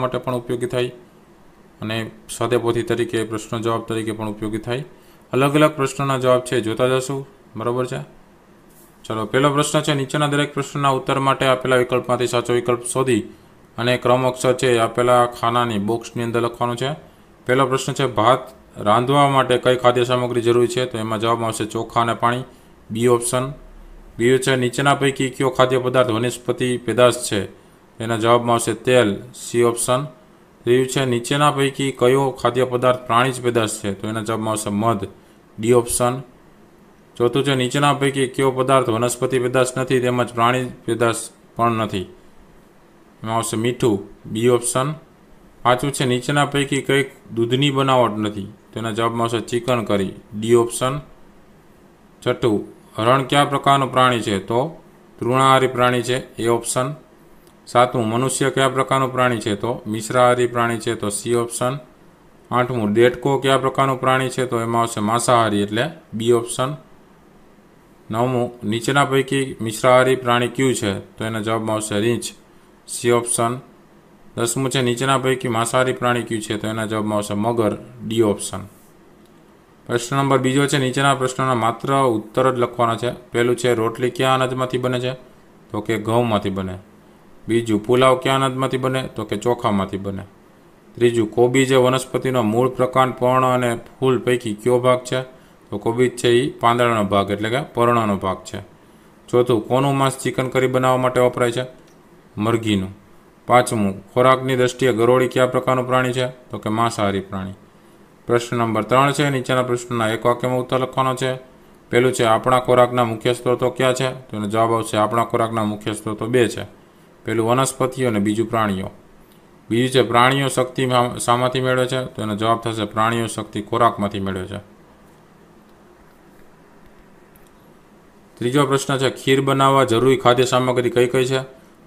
માટે પણ ઉપયોગી થાય અને સ્વાધ્યાયપોથી તરીકે પ્રશ્ન જવાબ તરીકે પણ ઉપયોગી થાય. અલગ અલગ પ્રશ્નોના જવાબ છે જોતા જશું. બરાબર છે? ચલો, પહેલો પ્રશ્ન છે, નીચેના દરેક પ્રશ્નના ઉત્તર માટે આપેલા વિકલ્પમાંથી સાચો વિકલ્પ શોધી અને ક્રમ અક્ષર છે આપેલા ખાનાની બોક્સની અંદર લખવાનું છે. પહેલો પ્રશ્ન છે, ભાત રાંધવા માટે કઈ ખાદ્ય સામગ્રી જરૂરી છે? તો એમાં જવાબ આવશે ચોખા અને પાણી. B option. બીજું છે, નીચેના પૈકી કયો ખાદ્ય પદાર્થ વનસ્પતિ પેદાશ છે? એના જવાબમાં આવશે તેલ, સી ઓપ્શન. રહ્યું છે, નીચેના પૈકી કયો ખાદ્ય પદાર્થ પ્રાણી જ પેદાશ છે તો એના જવાબમાં આવશે મધ. D option. ચોથું છે, નીચેના પૈકી કયો પદાર્થ વનસ્પતિ પેદાશ નથી, તેમજ પ્રાણી પેદાશ પણ નથી? એમાં આવશે મીઠું. B option. પાંચમું છે, નીચેના પૈકી કંઈક દૂધની બનાવટ નથી તેના જવાબમાં આવશે ચિકન કરી. D option. છઠ્ઠું, હરણ કયા પ્રકારનું પ્રાણી છે? તો તૃણાહારી પ્રાણી છે, એ ઓપ્શન. સાતમું, મનુષ્ય કયા પ્રકારનું પ્રાણી છે? તો મિશ્રાહારી પ્રાણી છે, તો સી ઓપ્શન. આઠમું ડેટકો કયા પ્રકારનું પ્રાણી છે? તો એમાં આવશે માંસાહારી એટલે બી ઓપ્શન. નવમું, નીચેના પૈકી મિશ્રાહારી પ્રાણી કયું છે? તો એના જવાબમાં આવશે રીંછ. C option. દસમું છે, નીચેના પૈકી માંસાહારી પ્રાણી કયું છે? તો એના જવાબમાં આવશે મગર, ડી ઓપ્શન. પ્રશ્ન નંબર બીજો છે, નીચેના પ્રશ્નોના માત્ર ઉત્તર જ લખવાના છે. પહેલું છે, રોટલી કયા અનાજમાંથી બને છે? તો કે ઘઉંમાંથી બને. બીજું પુલાવ ક્યાં અનાજમાંથી બને? તો કે ચોખામાંથી બને. ત્રીજું, કોબી જે વનસ્પતિનો મૂળ પ્રકાંડ પર્ણ અને ફૂલ પૈકી કયો ભાગ છે? તો કોબીજ છે એ પાંદડાનો ભાગ, એટલે કે પર્ણનો ભાગ છે. ચોથું, કોનું માંસ ચિકન કરી બનાવવા માટે વપરાય છે? મરઘીનું. પાંચમું, ખોરાકની દ્રષ્ટિએ ગરોળી કયા પ્રકારનું પ્રાણી છે? તો કે માંસાહારી પ્રાણી. પ્રશ્ન નંબર ત્રણ છે, નીચેના પ્રશ્નના એક વાક્યમાં ઉત્તર લખવાનો છે. પહેલું છે, આપણા ખોરાકના મુખ્ય સ્ત્રોતો ક્યાં છે? તો જવાબ આવશે, આપણા ખોરાકના મુખ્ય સ્ત્રોતો બે છે. પહેલું વનસ્પતિઓ અને બીજું પ્રાણીઓ. બીજું છે, પ્રાણીઓ શક્તિ શામાંથી મેળવે છે? તો એનો જવાબ થશે, પ્રાણીઓ શક્તિ ખોરાકમાંથી મેળવે છે. ત્રીજો પ્રશ્ન છે, ખીર બનાવવા જરૂરી ખાદ્ય સામગ્રી કઈ કઈ છે?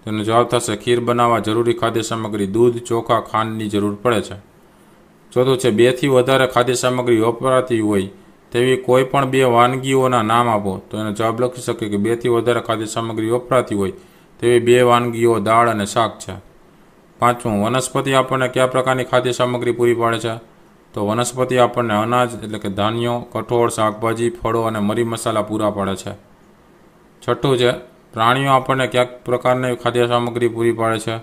તેનો જવાબ થશે, ખીર બનાવવા જરૂરી ખાદ્ય સામગ્રી દૂધ, ચોખા, ખાંડની જરૂર પડે છે. ચોથું છે, બેથી વધારે ખાદ્ય સામગ્રી વપરાતી હોય તેવી કોઈ પણ બે વાનગીઓના નામ આપો. તો એનો જવાબ લખી શકે કે બેથી વધારે ખાદ્ય સામગ્રી વપરાતી હોય તેવી બે વાનગીઓ, દાળ અને શાક છે. પાંચમું, વનસ્પતિ આપણને કયા પ્રકારની ખાદ્ય સામગ્રી પૂરી પાડે છે? તો વનસ્પતિ આપણને અનાજ એટલે કે ધાન્યો, કઠોળ, શાકભાજી, ફળો અને મરી મસાલા પૂરા પાડે છે. છઠ્ઠું છે, પ્રાણીઓ આપણને ક્યાંક પ્રકારની ખાદ્ય સામગ્રી પૂરી પાડે છે?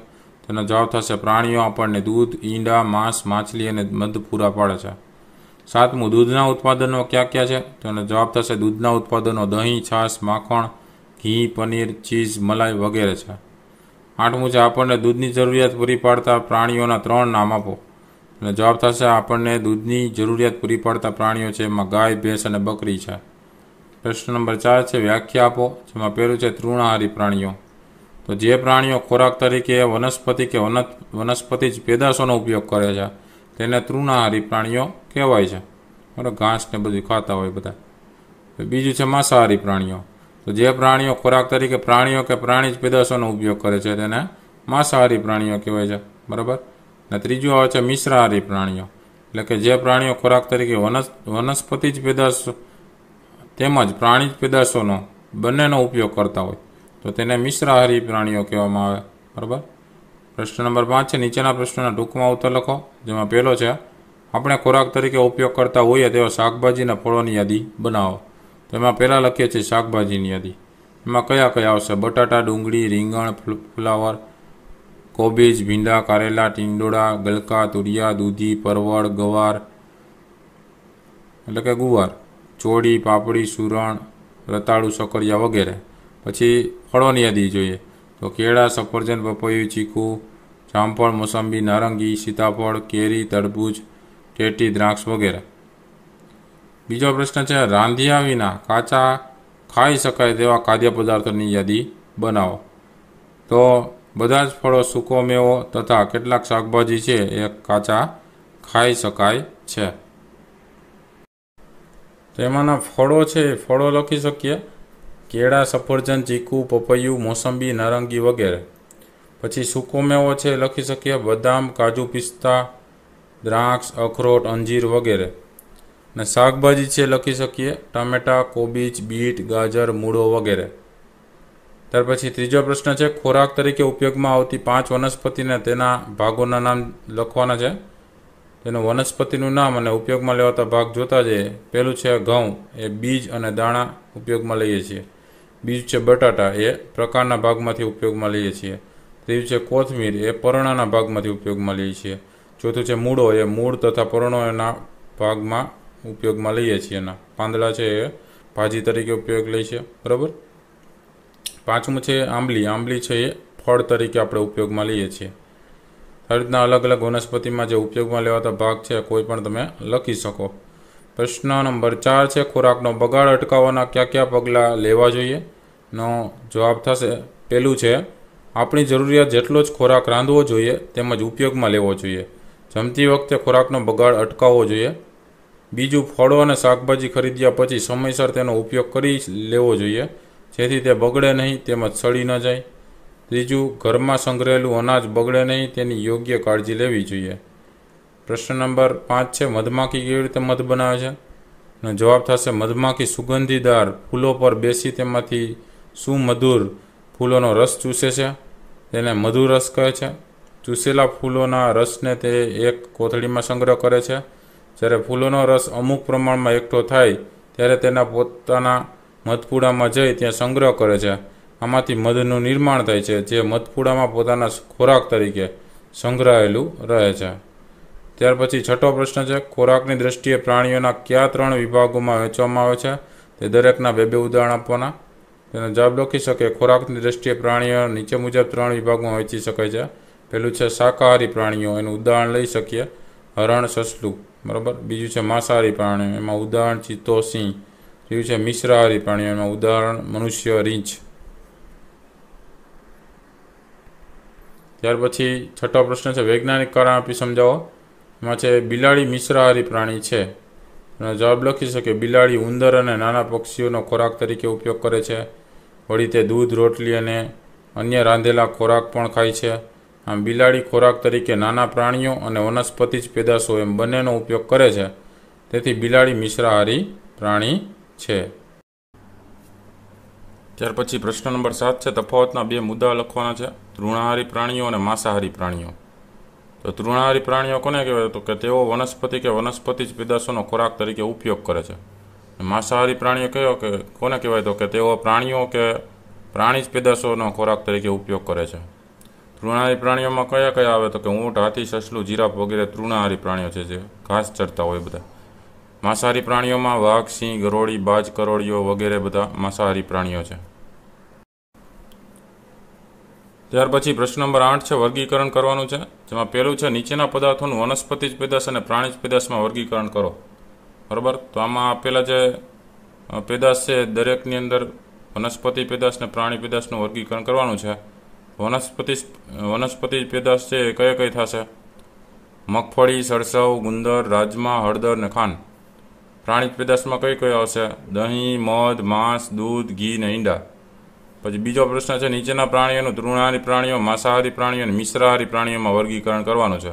તેનો જવાબ થશે, પ્રાણીઓ આપણને દૂધ, ઈંડા, માંસ, માછલી અને મધ પૂરા પાડે છે. સાતમું, દૂધના ઉત્પાદનો ક્યાં ક્યાં છે? તેનો જવાબ થશે, દૂધના ઉત્પાદનો દહીં, છાશ, માખણ ઘી, પનીર, ચીઝ, મલાઈ વગેરે છે. આઠમું છે આપણને દૂધની જરૂરિયાત પૂરી પાડતા પ્રાણીઓના ત્રણ નામ આપો. અને જવાબ થશે આપણને દૂધની જરૂરિયાત પૂરી પાડતા પ્રાણીઓ છે, એમાં ગાય, ભેંસ અને બકરી છે. પ્રશ્ન નંબર ચાર છે, વ્યાખ્યા આપો, જેમાં પહેલું છે તૃણાહારી પ્રાણીઓ. તો જે પ્રાણીઓ ખોરાક તરીકે વનસ્પતિ કે વનસ્પતિ જ પેદાશોનો ઉપયોગ કરે છે, તેને તૃણાહારી પ્રાણીઓ કહેવાય છે. બરાબર, ઘાસ ને બધું ખાતા હોય બધા. બીજું છે માંસાહારી પ્રાણીઓ. તો જે પ્રાણીઓ ખોરાક તરીકે પ્રાણીઓ કે પ્રાણી જ પેદાશોનો ઉપયોગ કરે છે તેને માંસાહારી પ્રાણીઓ કહેવાય છે. બરાબર? ને ત્રીજું આવે છે મિશ્રાહારી પ્રાણીઓ. એટલે કે જે પ્રાણીઓ ખોરાક તરીકે વનસ, વનસ્પતિ જ પેદાશ તેમજ પ્રાણી જ પેદાશોનો બંનેનો ઉપયોગ કરતા હોય. તો તેને મિશ્રાહારી પ્રાણીઓ કહેવામાં આવે. બરાબર? પ્રશ્ન નંબર પાંચ છે, નીચેના પ્રશ્નોના ટૂંકમાં ઉત્તર લખો, જેમાં પહેલો છે, આપણે ખોરાક તરીકે ઉપયોગ કરતા હોઈએ તેવા શાકભાજી અને ફળોની યાદી બનાવો. તો એમાં પહેલાં લખીએ છીએ શાકભાજીની યાદી. એમાં કયા કયા આવશે? બટાટા, ડુંગળી, રીંગણ ફ્લાવર, કોબીજ, ભીંડા, કારેલા, ટીંડોળા, ગલકા, તુરિયા, દૂધી, પરવળ, ગવાર, એટલે કે ગુવાર, ચોળી, પાપડી, સુરણ, રતાળુ, સકરિયા વગેરે. પછી ફળોની યાદી જોઈએ. તો કેળા, સફરજન, પપૈયું, ચીકુ, જામફળ, મોસંબી, નારંગી, સીતાફળ, કેરી, તરબૂચ ટેટી દ્રાક્ષ વગેરે. બીજો પ્રશ્ન છે, રાંધ્યા વિના કાચા ખાઈ શકાય તેવા ખાદ્ય પદાર્થોની યાદી બનાવો. તો બધા જ ફળો સૂકો, મેવો તથા કેટલાક શાકભાજી છે, એ કાચા ખાઈ શકાય છે. તેમાંના ફળો છે, એ ફળો લખી શકીએ. કેળા, સફરજન, ચીકુ, પપૈયું, મોસંબી, નારંગી વગેરે. પછી સૂકો, મેવો છે લખી શકીએ. બદામ, કાજુ પિસ્તા, દ્રાક્ષ, અખરોટ, અંજીર વગેરે. ને શાકભાજી છે લખી શકીએ. ટામેટાં, કોબીજ, બીટ, ગાજર, મૂળો વગેરે. ત્યાર પછી ત્રીજો પ્રશ્ન છે, ખોરાક તરીકે ઉપયોગમાં આવતી પાંચ વનસ્પતિને તેના ભાગોના નામ લખવાના છે. તેનું વનસ્પતિનું નામ અને ઉપયોગમાં લેવાતા ભાગ જોતા જઈએ. પહેલું છે ઘઉં, એ બીજ અને દાણા ઉપયોગમાં લઈએ છીએ. બીજું છે બટાટા, એ પ્રકારના ભાગમાંથી ઉપયોગમાં લઈએ છીએ. ત્રીજું છે કોથમીર, એ પરણાના ભાગમાંથી ઉપયોગમાં લઈએ છીએ. ચોથું છે મૂળો, એ મૂળ તથા પરણોના ભાગમાં ઉપયોગમાં લઈએ છીએ એના. પાંદડા છે એ, ભાજી તરીકે ઉપયોગ લઈએ છીએ. બરાબર? પાંચમું છે આંબલી. આંબલી છે એ ફળ તરીકે આપણે ઉપયોગમાં લઈએ છીએ. આ રીતના અલગ અલગ વનસ્પતિમાં જે ઉપયોગમાં લેવાતા ભાગ છે, કોઈ પણ તમે લખી શકો. પ્રશ્ન નંબર ચાર છે, ખોરાકનો બગાડ અટકાવવાના કયા કયા પગલાં લેવા જોઈએ? નો જવાબ થશે. પહેલું છે, આપણી જરૂરિયાત જેટલો જ ખોરાક રાંધવો જોઈએ તેમજ ઉપયોગમાં લેવો જોઈએ. જમતી વખતે ખોરાકનો બગાડ અટકાવવો જોઈએ. બીજું ફળો અને શાકભાજી ખરીદ્યા પછી સમયસર તેનો ઉપયોગ કરી લેવો જોઈએ, જેથી તે બગડે નહીં, તેમજ સડી ન જાય. ત્રીજું, ઘરમાં સંગ્રહેલું અનાજ બગડે નહીં, તેની યોગ્ય કાળજી લેવી જોઈએ. પ્રશ્ન નંબર પાંચ છે, મધમાખી કેવી રીતે મધ બનાવે છે? અને જવાબ થશે, મધમાખી સુગંધીદાર ફૂલો પર બેસી તેમાંથી સુમધુર ફૂલોનો રસ ચૂસે છે. તેને મધુર રસ કહે છે. ચૂસેલા ફૂલોના રસને તે એક કોથળીમાં સંગ્રહ કરે છે. જ્યારે ફૂલોનો રસ અમુક પ્રમાણમાં એકઠો થાય, ત્યારે તેના પોતાના મધપુડામાં જઈ ત્યાં સંગ્રહ કરે છે. આમાંથી મધનું નિર્માણ થાય છે, જે મધપુડામાં પોતાના ખોરાક તરીકે સંગ્રહાયેલું રહે છે. ત્યાર પછી છઠ્ઠો પ્રશ્ન છે, ખોરાકની દ્રષ્ટિએ પ્રાણીઓના કયા ત્રણ વિભાગોમાં વહેંચવામાં આવે છે? તે દરેકના બે બે ઉદાહરણ આપવાના. તેનો જવાબ લખી શકે, ખોરાકની દ્રષ્ટિએ પ્રાણીઓ નીચે મુજબ ત્રણ વિભાગમાં વહેંચી શકાય છે. પહેલું છે, શાકાહારી પ્રાણીઓ, એનું ઉદાહરણ લઈ શકીએ. હરણ, સસલું. બરાબર? બીજું છે માંસાહારી પ્રાણીઓ એમાં ઉદાહરણ ચિત્તો સિંહ ત્રીજું છે મિશ્રાહારી પ્રાણીઓ એમાં ઉદાહરણ મનુષ્ય રીંછ. ત્યાર પછી છઠ્ઠો પ્રશ્ન છે, વૈજ્ઞાનિક કારણ આપી સમજાવો. એમાં છે, બિલાડી મિશ્રાહારી પ્રાણી છે. જવાબ લખી શકે બિલાડી ઉંદર અને નાના પક્ષીઓનો ખોરાક તરીકે ઉપયોગ કરે છે. વળી તે દૂધ, રોટલી અને અન્ય રાંધેલા ખોરાક પણ ખાય છે. આમ બિલાડી ખોરાક તરીકે નાના પ્રાણીઓ અને વનસ્પતિ જ પેદાશો એમ બંનેનો ઉપયોગ કરે છે. તેથી બિલાડી મિશ્રાહારી પ્રાણી છે. ત્યાર પછી પ્રશ્ન નંબર સાત છે. તફાવતના બે મુદ્દા લખવાના છે. તૃણાહારી પ્રાણીઓ અને માંસાહારી પ્રાણીઓ. તો તૃણાહારી પ્રાણીઓ કોને કહેવાય? તો કે તેઓ વનસ્પતિ કે વનસ્પતિ જ પેદાશોનો ખોરાક તરીકે ઉપયોગ કરે છે. માંસાહારી પ્રાણીઓ કયો કે, કોને કહેવાય? તો કે તેઓ પ્રાણીઓ કે પ્રાણીજ પેદાશોનો ખોરાક તરીકે ઉપયોગ કરે છે. તૃણાહારી પ્રાણીઓમાં કયા કયા આવે તો કે ઊંટ, હાથી, સસલું, જીરાફ વગેરે તૃણાહારી પ્રાણીઓ છે જે ઘાસ ચરતા હોય બધા. માંસાહારી પ્રાણીઓમાં વાઘ, સિંહ, ગરોળી, બાજ, કરોળીઓ વગેરે બધા માંસાહારી પ્રાણીઓ છે. ત્યાર પછી પ્રશ્ન નંબર આઠ છે, વર્ગીકરણ કરવાનું છે, જેમાં પહેલું છે, નીચેના પદાર્થોનું વનસ્પતિજ પેદાશ અને પ્રાણીજ પેદાશમાં વર્ગીકરણ કરો. બરાબર? તો આમાં આપેલા જે પેદાશ છે, દરેકની અંદર વનસ્પતિ પેદાશ અને પ્રાણી પેદાશનું વર્ગીકરણ કરવાનું છે. વનસ્પતિ વનસ્પતિ પેદાશ છે એ કઈ કઈ થશે? મગફળી, સરસવ, ગુંદર, રાજમા, હળદર ને ખાંડ. પ્રાણી પેદાશમાં કઈ કઈ આવશે દહીં, મધ, માંસ, દૂધ, ઘી ને ઈંડા. પછી બીજો પ્રશ્ન છે, નીચેના પ્રાણીઓનું તૃણાહારી પ્રાણીઓ, માંસાહારી પ્રાણીઓ અને મિશ્રાહારી પ્રાણીઓમાં વર્ગીકરણ કરવાનું છે.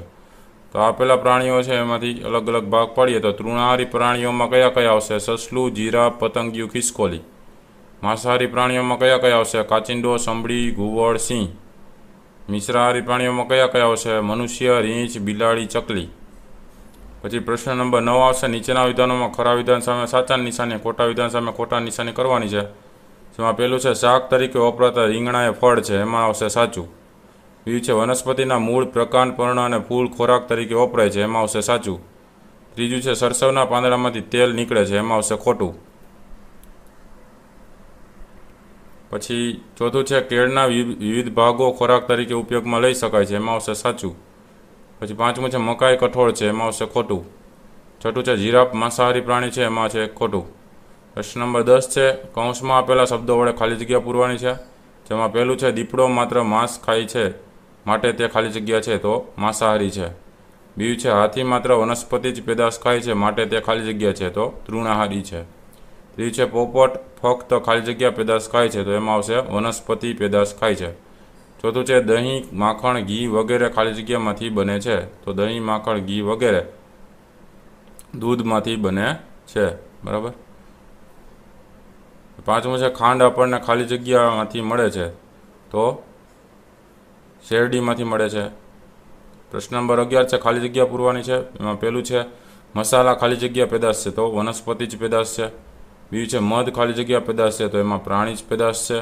તો આપેલા પ્રાણીઓ છે, એમાંથી અલગ અલગ ભાગ પાડીએ તો તૃણાહારી પ્રાણીઓમાં કયા કયા આવશે? સસલું જીરા પતંગિયું, ખિસકોલી. માંસાહારી પ્રાણીઓમાં કયા કયા આવશે? કાચિંડો, સંભળી, ઘુવડ, સિંહ. મિશ્રાહારી પ્રાણીઓમાં કયા કયા આવશે? મનુષ્ય, રીંછ, બિલાડી, ચકલી. પછી પ્રશ્ન નંબર નવ આવશે. નીચેના વિધાનોમાં ખરા વિધાન સામે સાચા નિશાની, ખોટા વિધાન સામે ખોટા નિશાની કરવાની છે. જેમાં પહેલું છે, શાક તરીકે વપરાતા રીંગણા એ ફળ છે. એમાં આવશે સાચું. બીજું છે, વનસ્પતિના મૂળ પ્રકાંડ, પર્ણ અને ફૂલ ખોરાક તરીકે વપરાય છે. એમાં આવશે સાચું. ત્રીજું છે, સરસવના પાંદડામાંથી તેલ નીકળે છે. એમાં આવશે ખોટું. પછી ચોથું છે, કેળના વિવિધ ભાગો ખોરાક તરીકે ઉપયોગમાં લઈ શકાય છે, એમાં આવશે સાચું. પછી પાંચમું છે, મકાઈ કઠોળ છે, એમાં આવશે ખોટું. છઠ્ઠું છે, જીરાફ, માંસાહારી પ્રાણી છે, એમાં છે ખોટું. પ્રશ્ન નંબર દસ છે, કૌંસમાં આપેલા શબ્દો વડે ખાલી જગ્યા પૂરવાની છે? જેમાં પહેલું છે, દીપડો માત્ર માંસ ખાય છે, માટે તે ખાલી જગ્યા છે, તો માંસાહારી છે. બીજું છે, હાથી માત્ર વનસ્પતિ જ પેદાશ ખાય છે, માટે તે ખાલી જગ્યા છે, તો તૃણાહારી છે. ત્રીજું છે પોપટ ફક્ત ખાલી જગ્યા પેદાશ ખાય છે, તો એમાં આવશે વનસ્પતિ પેદાશ ખાય છે. ચોથું છે, દહીં, માખણ, ઘી વગેરે ખાલી જગ્યામાંથી બને છે. તો દહીં, માખણ, ઘી વગેરે દૂધમાંથી બને છે. બરાબર? પાંચમું છે, ખાંડ આપણને ખાલી જગ્યામાંથી મળે છે. તો શેરડીમાંથી મળે છે. પ્રશ્ન નંબર અગિયાર છે, ખાલી જગ્યા પૂરવાની છે. એમાં પહેલું છે, મસાલા ખાલી જગ્યા પેદાશ છે. તો વનસ્પતિ જ પેદાશ છે. બીજું છે, મધ ખાલી જગ્યા પેદાશ છે, તો એમાં પ્રાણી જ પેદાશ છે.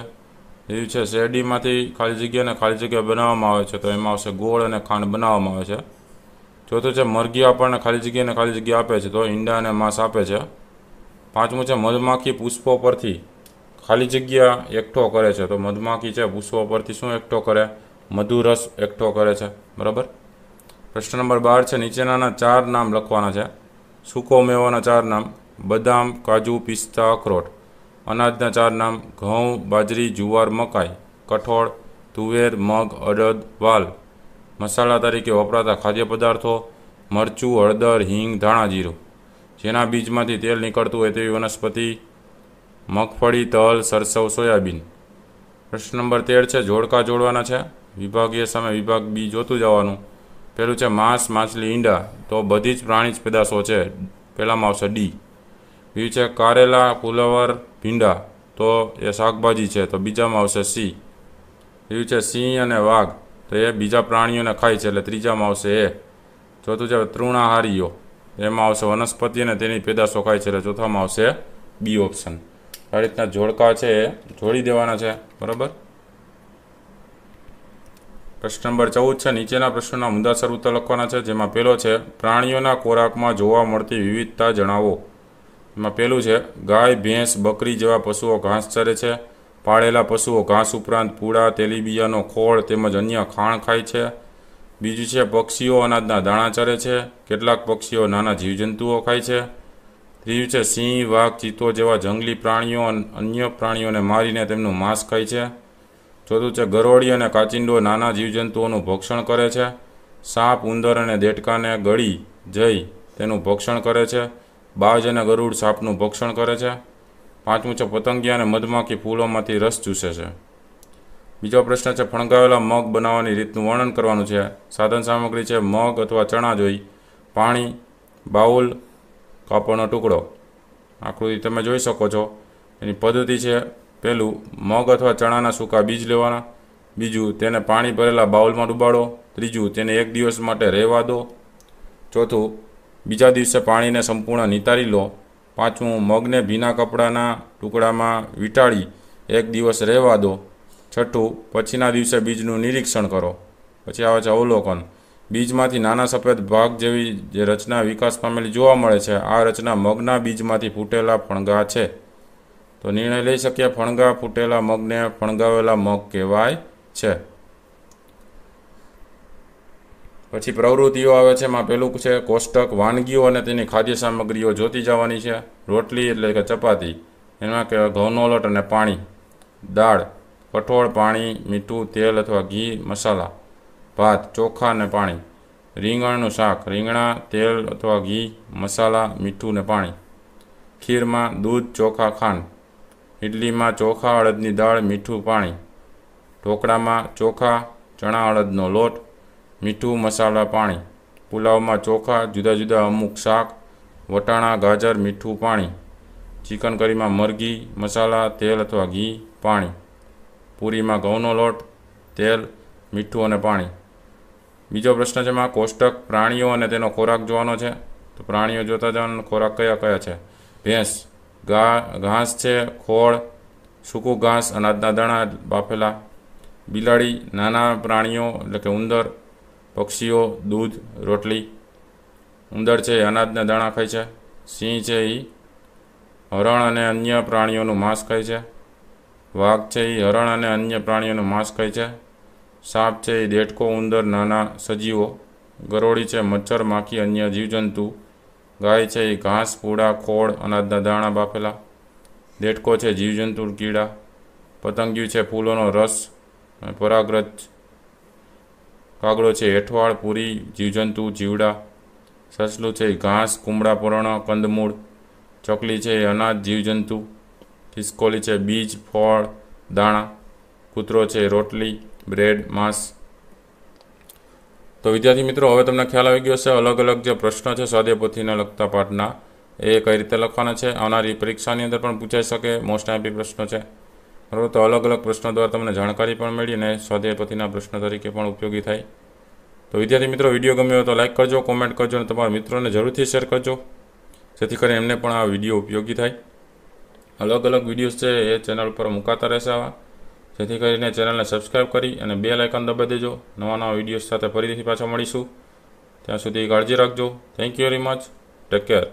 બીજું છે, શેરડીમાંથી ખાલી જગ્યા અને ખાલી જગ્યા બનાવવામાં આવે છે, તો એમાં આવશે ગોળ અને ખાંડ બનાવવામાં આવે છે. ચોથું છે, મરઘી આપણને ખાલી જગ્યા અને ખાલી જગ્યા આપે છે, તો ઈંડા અને માંસ આપે છે. પાંચમું છે, મધમાખી પુષ્પો પરથી ખાલી જગ્યા એકઠો કરે છે, તો મધમાખી છે, પુષ્પો પરથી શું એકઠો કરે? મધુરસ એકઠો કરે છે, બરાબર? પ્રશ્ન નંબર બાર છે, નીચેનાના ચાર નામ લખવાના છે. સૂકો મેવાના ચાર નામ. બદામ, કાજુ, પિસ્તા, અખરોટ. અનાજના ચાર નામ ઘઉં, બાજરી, જુવાર, મકાઈ, કઠોળ, તુવેર, મગ, અડદ, વાલ. મસાલા તરીકે વપરાતા ખાદ્ય પદાર્થો મરચું, હળદર, હિંગ, ધાણા, જીરું. જેના બીજમાંથી તેલ નીકળતું હોય તેવી વનસ્પતિ મગફળી, તલ, સરસવ, સોયાબીન. પ્રશ્ન નંબર તેર છે, જોડકા જોડવાના છે? વિભાગીય સામે વિભાગ બી જોતું જવાનું. પહેલું છે, માંસ, માછલી, ઈંડા. તો બધી જ પ્રાણી જ પેદાશો છે. પહેલાંમાં આવશે ડી. બીજું છે કારેલા ફુલાવર ભીંડા, તો એ શાકભાજી છે, તો બીજામાં આવશે સી બીજું છે સિંહ અને વાઘ, તો એ બીજા પ્રાણીઓને ખાય છે, એટલે ત્રીજામાં આવશે એ. ચોથું છે તૃણાહારીઓ, એમાં આવશે વનસ્પતિ અને તેની પેદાશો ખાય છે, એટલે ચોથામાં આવશે બી ઓપ્શન. આ રીતના જોડકા છે એ, જોડી દેવાના છે, બરાબર? પ્રશ્ન નંબર ચૌદ છે, નીચેના પ્રશ્નોના મુદ્દાસર ઉત્તર લખવાના છે, જેમાં પહેલો છે, પ્રાણીઓના ખોરાકમાં જોવા મળતી વિવિધતા જણાવો. એમાં પહેલું છે, ગાય, ભેંસ, બકરી જેવા પશુઓ ઘાસ ચરે છે. પાળેલા પશુઓ ઘાસ ઉપરાંત પૂળા, તેલીબિયાનો, ખોળ તેમજ અન્ય ખાણ ખાય છે. બીજું છે, પક્ષીઓ અનાજના દાણા ચરે છે. કેટલાક પક્ષીઓ નાના જીવજંતુઓ ખાય છે. ત્રીજું છે, સિંહ, વાઘ, ચિત્તો જેવા જંગલી પ્રાણીઓ અન્ય પ્રાણીઓને મારીને તેમનું માંસ ખાય છે. ચોથું છે, ગરોળી અને કાચિંડો નાના જીવજંતુઓનું ભક્ષણ કરે છે. સાપ, ઉંદર અને દેડકાને ગળી જઈ તેનું ભક્ષણ કરે છે. બાજ અને ગરુડ સાપનું ભક્ષણ કરે છે. પાંચમું છે પતંગિયા અને મધમાખી ફૂલોમાંથી રસ ચૂસે છે. બીજો પ્રશ્ન છે, ફણગાવેલા મગ બનાવવાની રીતનું વર્ણન કરવાનું છે. સાધન સામગ્રી છે, મગ અથવા ચણા જોઈ, પાણી, બાઉલ, કાપડનો ટુકડો. આકૃતિ તમે જોઈ શકો છો. એની પદ્ધતિ છે, પહેલું મગ અથવા ચણાના સૂકા બીજ લેવાના. બીજું, તેને પાણી ભરેલા બાઉલમાં ડૂબાડો. ત્રીજું, તેને એક દિવસ માટે રહેવા દો. ચોથું બીજા દિવસે પાણીને સંપૂર્ણ નિતારી લો. પાંચમું મગને ભીના કપડાના ટુકડામાં વીંટાળી, એક દિવસ રહેવા દો. છઠ્ઠું, પછીના દિવસે બીજનું નિરીક્ષણ કરો. પછી આવે છે અવલોકન. બીજમાંથી નાના સફેદ ભાગ જેવી જે રચના વિકાસ પામેલી જોવા મળે છે, આ રચના મગના બીજમાંથી ફૂટેલા ફણગા છે. તો નિર્ણય લઈ શકીએ, ફણગા ફૂટેલા મગને ફણગાવેલા મગ કહેવાય છે. પછી પ્રવૃત્તિઓ આવે છે એમાં પેલું છે કોષ્ટક વાનગીઓ અને તેની ખાદ્ય સામગ્રીઓ જોતી જવાની છે. રોટલી એટલે કે ચપાતી, એમાં કે ઘઉંનો લોટ અને પાણી, દાળ, કઠોળ, પાણી, મીઠું, તેલ અથવા ઘી, મસાલા, ભાત, ચોખા અને પાણી, રીંગણનું શાક, રીંગણા, તેલ અથવા ઘી, મસાલા, મીઠું ને પાણી, ખીરમાં દૂધ, ચોખા, ખાંડ ઇડલીમાં ચોખા, અડદની દાળ, મીઠું, પાણી, ઢોકળામાં ચોખા, ચણા, અડદનો લોટ મીઠું મસાલા પાણી, પુલાવમાં ચોખા, જુદા જુદા અમુક શાક, વટાણા, ગાજર, મીઠું પાણી, ચિકન કરીમાં મરઘી, મસાલા, તેલ અથવા ઘી, પાણી, પૂરીમાં ઘઉંનો લોટ, તેલ, મીઠું અને પાણી. બીજો પ્રશ્ન છે એમાં કોષ્ટક પ્રાણીઓ અને તેનો ખોરાક જોવાનો છે. તો પ્રાણીઓ જોતા જવાનો ખોરાક કયા કયા છે? ભેંસ ઘા ઘાસ છે, ખોળ, સૂકું ઘાસ, અનાજના દાણા, બાફેલા. બિલાડી, નાના પ્રાણીઓ, એટલે કે ઉંદર પક્ષીઓ, દૂધ, રોટલી, ઉંદર છે એ અનાજના દાણા ખાય છે, સિંહ છે એ હરણ અને અન્ય પ્રાણીઓનું માંસ ખાય છે, વાઘ છે એ હરણ અને અન્ય પ્રાણીઓનું માંસ ખાય છે, સાપ છે એ દેડકો, ઉંદર, નાના સજીવો, ગરોળી છે, મચ્છર, માખી, અન્ય જીવજંતુ, ગાય છે એ ઘાસ, પૂડા, ખોળ, અનાજના દાણા બાફેલા, દેડકો છે જીવજંતુ કીડા, પતંગિયું છે, ફૂલોનો રસ પરાગરજ કાગડો છે, હેઠવાળ, પૂરી, જીવજંતુ, જીવડા, સસલું છે, ઘાસ, કુમળા, પર્ણ, કંદમૂળ, ચકલી છે, અનાજ, જીવજંતુ ખિસકોલી છે, બીજ, ફળ, દાણા, કૂતરો છે, રોટલી, બ્રેડ, માંસ. તો વિદ્યાર્થી મિત્રો, હવે તમને ખ્યાલ આવી ગયો છે અલગ અલગ જે પ્રશ્નો છે સ્વાધ્યાય પોથીને લગતા પાઠના. એ કઈ રીતે લખવાના છે? આવનારી પરીક્ષાની અંદર પણ પૂછાઈ શકે મોસ્ટ આઈપી પ્રશ્નો છે. બરાબર તો અલગ અલગ પ્રશ્નો દ્વારા તમને જાણકારી પણ મળી અને સ્વાધ્યાય પોથીના પ્રશ્નો તરીકે પણ ઉપયોગી થાય. તો વિદ્યાર્થી મિત્રો, વીડિયો ગમ્યો તો લાઇક કરજો કોમેન્ટ કરજો અને તમારા મિત્રોને જરૂરથી શેર કરજો. જેથી કરીને એમને પણ આ વીડિયો ઉપયોગી થાય. અલગ અલગ વિડીયોઝ છે એ ચેનલ પર મુકાતા રહેશે આવા. જેથી કરીને ચેનલને સબસ્ક્રાઈબ કરી અને બે લાઇકન દબાવી દેજો. નવા નવા વિડીયોઝ સાથે ફરીથી પાછા મળીશું. ત્યાં સુધી કાળજી રાખજો. Thank you very much take care